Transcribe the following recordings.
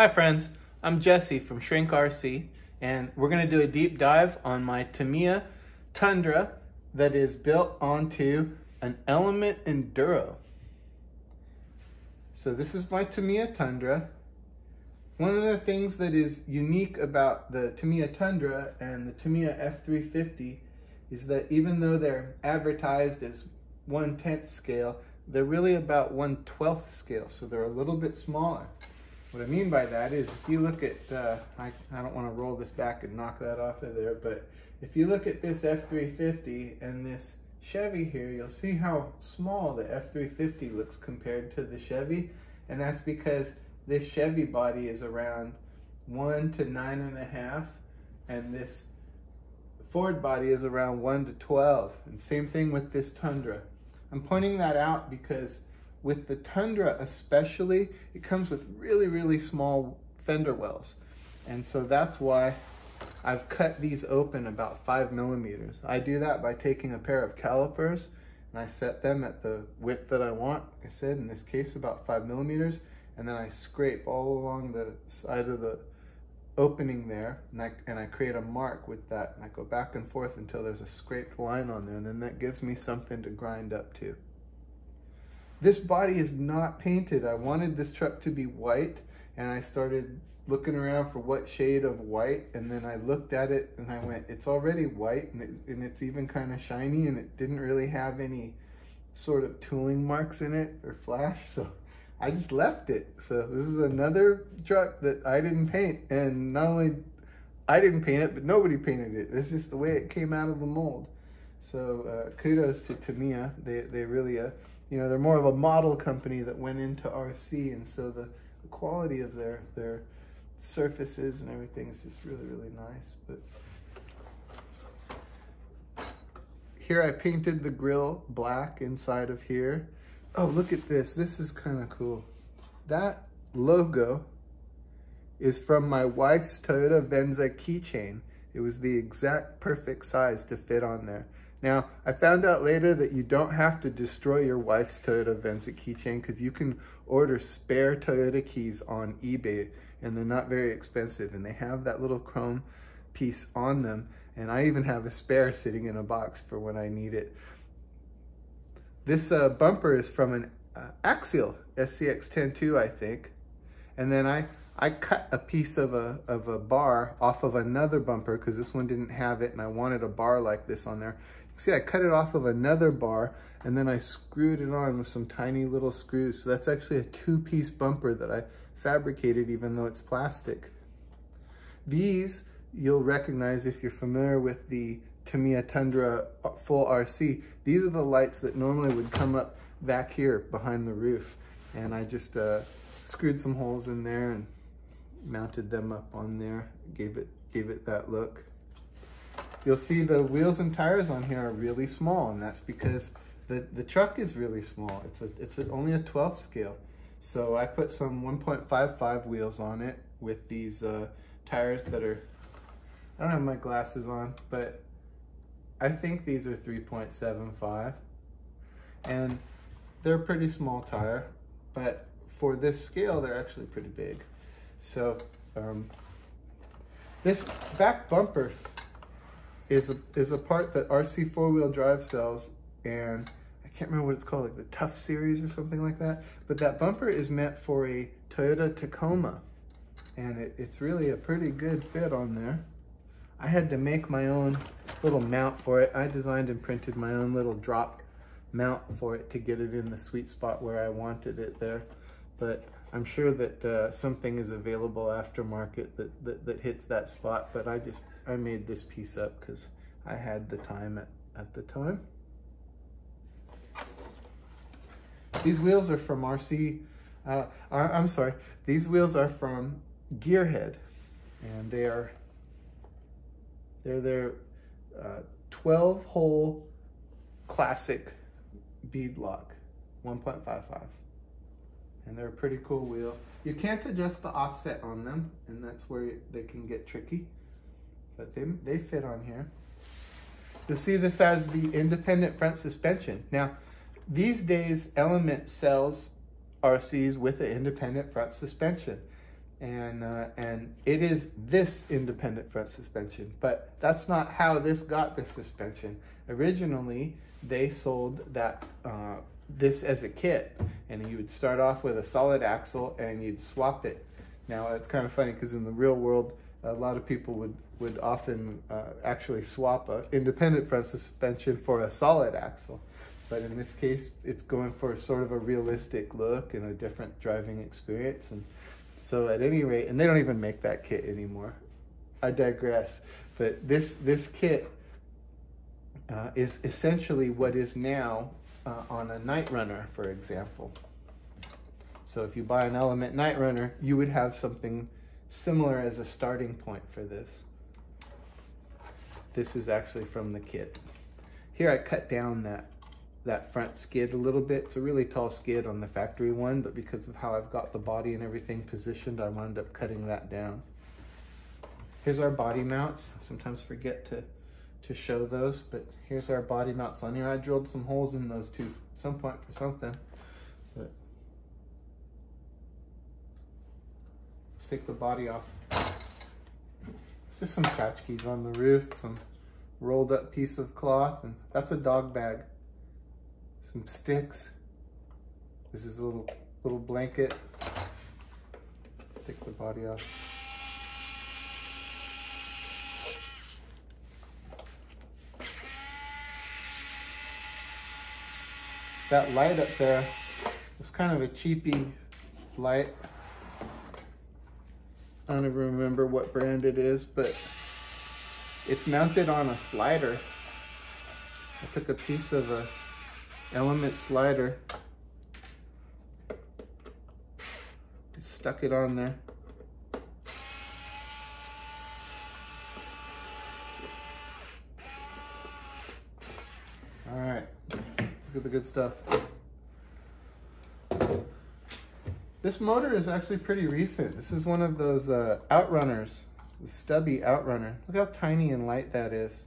Hi friends, I'm Jesse from Shrink RC and we're going to do a deep dive on my Tamiya Tundra that is built onto an Element Enduro. So this is my Tamiya Tundra. One of the things that is unique about the Tamiya Tundra and the Tamiya F350 is that even though they're advertised as 1 10th scale, they're really about 1 12th scale, so they're a little bit smaller. What I mean by that is if you look at, uh, I, I don't want to roll this back and knock that off of there, but if you look at this F350 and this Chevy here, you'll see how small the F350 looks compared to the Chevy, and that's because this Chevy body is around one to nine and a half, and this Ford body is around 1 to 12. And same thing with this Tundra. I'm pointing that out because with the Tundra especially, it comes with really, really small fender wells. And so that's why I've cut these open about five millimeters. I do that by taking a pair of calipers and I set them at the width that I want. Like I said, in this case, about five millimeters. And then I scrape all along the side of the opening there and I, and I create a mark with that and I go back and forth until there's a scraped line on there and then that gives me something to grind up to. This body is not painted. I wanted this truck to be white and I started looking around for what shade of white and then I looked at it and I went it's already white and, it, and it's even kind of shiny and it didn't really have any sort of tooling marks in it or flash so I just left it. So this is another truck that I didn't paint. And not only I didn't paint it, but nobody painted it. It's just the way it came out of the mold. So uh, kudos to Tamiya. They, they really, uh, you know, they're more of a model company that went into RC. And so the, the quality of their, their surfaces and everything is just really, really nice. But here I painted the grill black inside of here. Oh, look at this. This is kind of cool. That logo is from my wife's Toyota Venza keychain. It was the exact perfect size to fit on there. Now, I found out later that you don't have to destroy your wife's Toyota Venza keychain because you can order spare Toyota keys on eBay and they're not very expensive and they have that little chrome piece on them and I even have a spare sitting in a box for when I need it. This uh, bumper is from an uh, Axial SCX102, I think. And then I, I cut a piece of a, of a bar off of another bumper because this one didn't have it and I wanted a bar like this on there. See, I cut it off of another bar and then I screwed it on with some tiny little screws. So that's actually a two-piece bumper that I fabricated even though it's plastic. These you'll recognize if you're familiar with the Tamiya Tundra full RC, these are the lights that normally would come up back here behind the roof. And I just uh, screwed some holes in there and mounted them up on there, gave it, gave it that look. You'll see the wheels and tires on here are really small and that's because the, the truck is really small. It's, a, it's a, only a 12 scale. So I put some 1.55 wheels on it with these uh, tires that are, I don't have my glasses on, but I think these are 3.75 and they're a pretty small tire, but for this scale, they're actually pretty big. So um, this back bumper is a, is a part that RC four-wheel drive sells and I can't remember what it's called, like the Tough Series or something like that. But that bumper is meant for a Toyota Tacoma and it, it's really a pretty good fit on there. I had to make my own little mount for it. I designed and printed my own little drop mount for it to get it in the sweet spot where I wanted it there. But I'm sure that uh, something is available aftermarket that, that, that hits that spot. But I just, I made this piece up because I had the time at, at the time. These wheels are from RC, uh, I'm sorry, these wheels are from Gearhead and they are they're their uh, 12 hole classic bead lock, 1.55. And they're a pretty cool wheel. You can't adjust the offset on them, and that's where they can get tricky. But they, they fit on here. You'll see this has the independent front suspension. Now, these days, Element sells RCs with an independent front suspension. and uh, and it is this independent front suspension. But that's not how this got the suspension. Originally, they sold that uh, this as a kit, and you would start off with a solid axle and you'd swap it. Now it's kind of funny because in the real world, a lot of people would would often uh, actually swap a independent front suspension for a solid axle. But in this case, it's going for sort of a realistic look and a different driving experience. And so at any rate, and they don't even make that kit anymore. I digress. But this, this kit uh, is essentially what is now uh, on a Knightrunner, for example. So if you buy an Element Knightrunner, you would have something similar as a starting point for this. This is actually from the kit. Here I cut down that that front skid a little bit. It's a really tall skid on the factory one, but because of how I've got the body and everything positioned, I wound up cutting that down. Here's our body mounts. I sometimes forget to, to show those, but here's our body mounts on here. I drilled some holes in those two some point for something. But let's take the body off. It's just some tchotchkes on the roof, some rolled up piece of cloth, and that's a dog bag some sticks. This is a little little blanket. Let's take the body off. That light up there was kind of a cheapy light. I don't even remember what brand it is, but it's mounted on a slider. I took a piece of a element slider. Stuck it on there. All right, let's look at the good stuff. This motor is actually pretty recent. This is one of those uh, Outrunners, the stubby Outrunner. Look how tiny and light that is.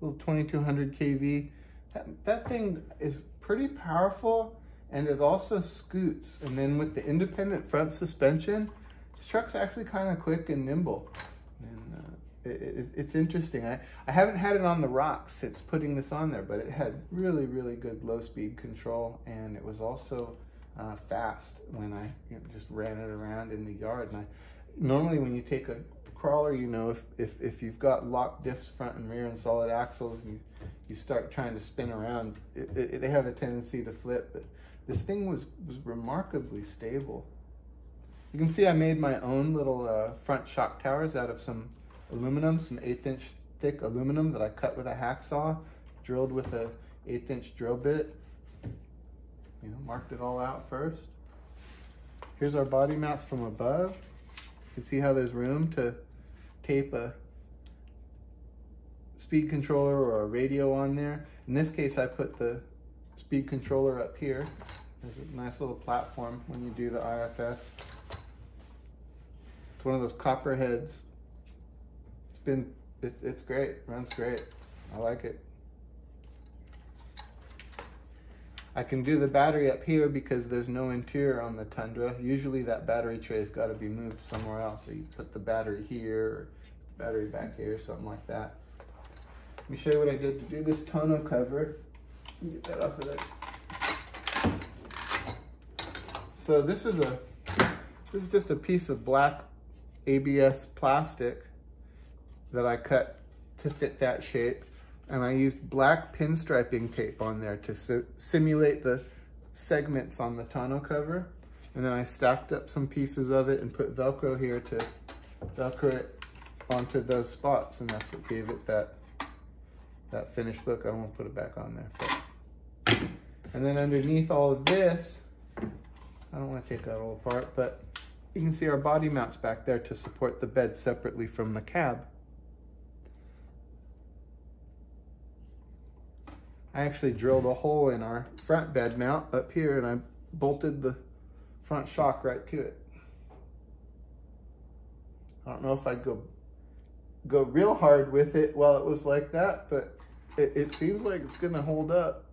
Little 2200 kV. That, that thing is pretty powerful and it also scoots. And then with the independent front suspension, this truck's actually kind of quick and nimble. And uh, it, it, it's interesting. I, I haven't had it on the rocks since putting this on there, but it had really, really good low speed control. And it was also uh, fast when I you know, just ran it around in the yard. And I, normally when you take a crawler, you know, if, if, if you've got locked diffs front and rear and solid axles and you, you start trying to spin around, it, it, they have a tendency to flip. But this thing was, was remarkably stable. You can see I made my own little uh, front shock towers out of some aluminum, some eighth inch thick aluminum that I cut with a hacksaw, drilled with a eighth inch drill bit. You know, marked it all out first. Here's our body mounts from above. You can see how there's room to tape a speed controller or a radio on there. In this case, I put the speed controller up here. There's a nice little platform when you do the IFS. It's one of those copperheads. It's been, it, it's great, runs great. I like it. I can do the battery up here because there's no interior on the Tundra. Usually that battery tray's got to be moved somewhere else. So you put the battery here, or battery back here, something like that. Let me show you what I did to do this tonneau cover. Get that off of there. So this is a this is just a piece of black ABS plastic that I cut to fit that shape and I used black pinstriping tape on there to si simulate the segments on the tonneau cover. And then I stacked up some pieces of it and put Velcro here to Velcro it onto those spots. And that's what gave it that, that finished look. I to put it back on there. And then underneath all of this, I don't want to take that all apart, but you can see our body mounts back there to support the bed separately from the cab. I actually drilled a hole in our front bed mount up here and I bolted the front shock right to it. I don't know if I'd go go real hard with it while it was like that, but it, it seems like it's gonna hold up.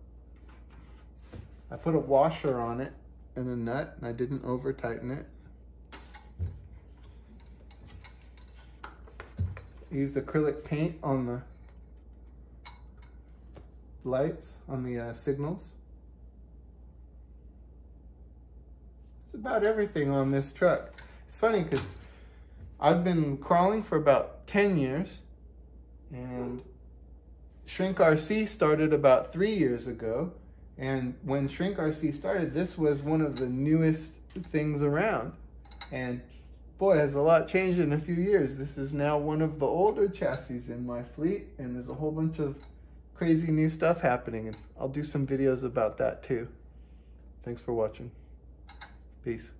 I put a washer on it and a nut and I didn't over tighten it. I used acrylic paint on the lights, on the uh, signals. It's about everything on this truck. It's funny because I've been crawling for about 10 years and Shrink RC started about three years ago. And when Shrink RC started, this was one of the newest things around. And boy, has a lot changed in a few years. This is now one of the older chassis in my fleet, and there's a whole bunch of crazy new stuff happening, and I'll do some videos about that too. Thanks for watching. Peace.